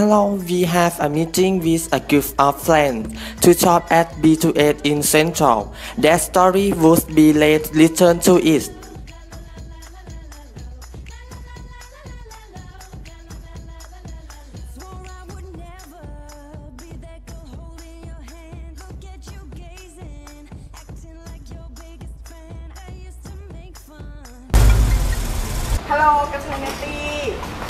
Hello, we have a meeting with a group of friends to shop at B2S in Central. Their story would be late listen to it. Swore I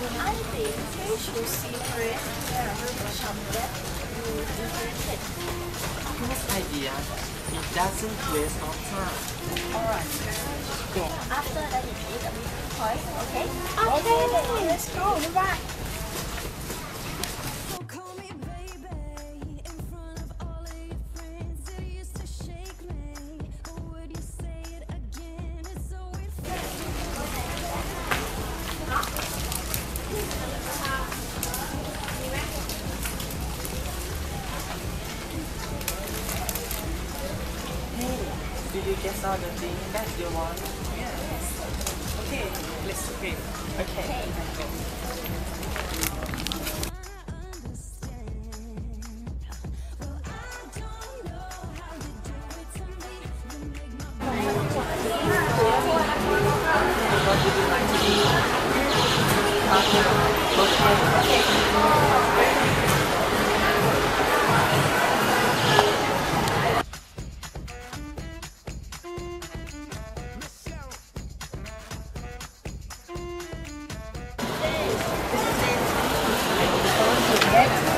I think you should see first the shop that you interested. Good idea. It doesn't waste of time. Alright. Then after that you take a point, okay? Okay, let's go. Bye. Did you get all the things that you want? Yes. Okay, let's wait. Okay. What next.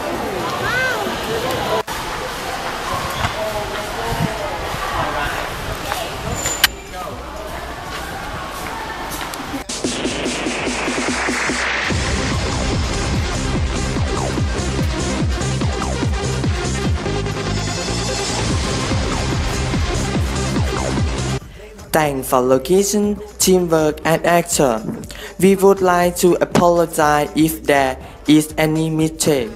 Thanks for location, teamwork, and action. We would like to apologize if there is any mistake.